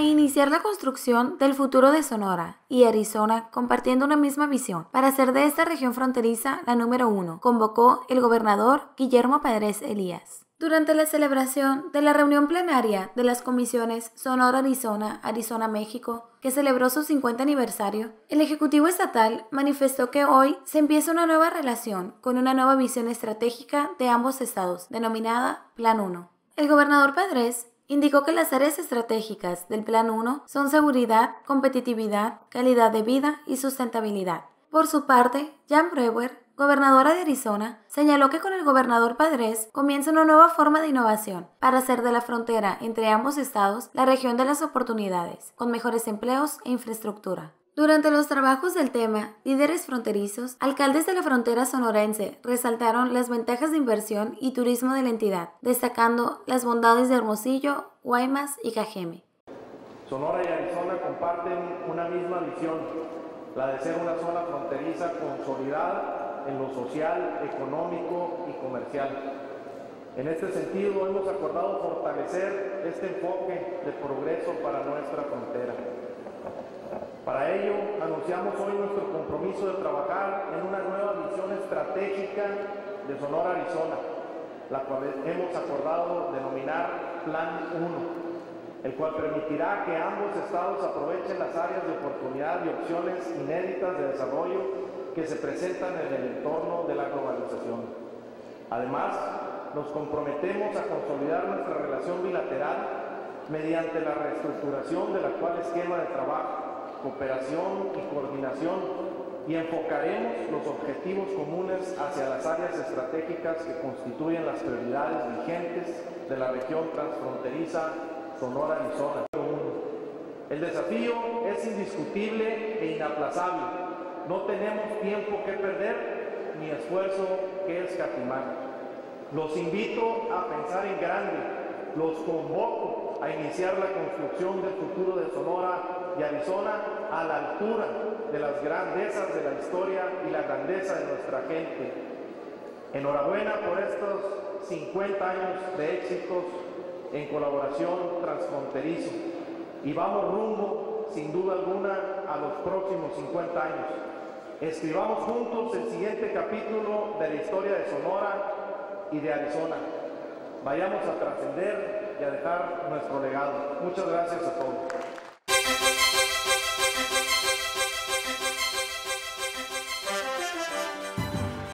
iniciar la construcción del futuro de Sonora y Arizona compartiendo una misma visión para hacer de esta región fronteriza la número uno, convocó el gobernador Guillermo Padres Elías. Durante la celebración de la reunión plenaria de las comisiones Sonora-Arizona, Arizona-México, que celebró su 50 aniversario, el Ejecutivo Estatal manifestó que hoy se empieza una nueva relación con una nueva visión estratégica de ambos estados, denominada Plan 1. El gobernador Padres indicó que las áreas estratégicas del Plan 1 son seguridad, competitividad, calidad de vida y sustentabilidad. Por su parte, Jan Brewer, gobernadora de Arizona, señaló que con el gobernador Padres comienza una nueva forma de innovación para hacer de la frontera entre ambos estados la región de las oportunidades, con mejores empleos e infraestructura. Durante los trabajos del tema, líderes fronterizos, alcaldes de la frontera sonorense resaltaron las ventajas de inversión y turismo de la entidad, destacando las bondades de Hermosillo, Guaymas y Cajeme. Sonora y Arizona comparten una misma visión, la de ser una zona fronteriza consolidada en lo social, económico y comercial. En este sentido, hemos acordado fortalecer este enfoque de progreso para nuestra frontera. Para ello, anunciamos hoy nuestro compromiso de trabajar en una nueva visión estratégica de Sonora, Arizona, la cual hemos acordado denominar Plan 1, el cual permitirá que ambos estados aprovechen las áreas de oportunidad y opciones inéditas de desarrollo que se presentan en el entorno de la globalización. Además, nos comprometemos a consolidar nuestra relación bilateral mediante la reestructuración del actual esquema de trabajo, cooperación y coordinación y enfocaremos los objetivos comunes hacia las áreas estratégicas que constituyen las prioridades vigentes de la región transfronteriza Sonora y Zona. El desafío es indiscutible e inaplazable no tenemos tiempo que perder ni esfuerzo que escatimar. Los invito a pensar en grande, los convoco a iniciar la construcción del futuro de Sonora y Arizona a la altura de las grandezas de la historia y la grandeza de nuestra gente. Enhorabuena por estos 50 años de éxitos en colaboración transfronterizo y vamos rumbo, sin duda alguna, a los próximos 50 años. Escribamos juntos el siguiente capítulo de la historia de Sonora y de Arizona. Vayamos a trascender y a dejar nuestro legado. Muchas gracias a todos.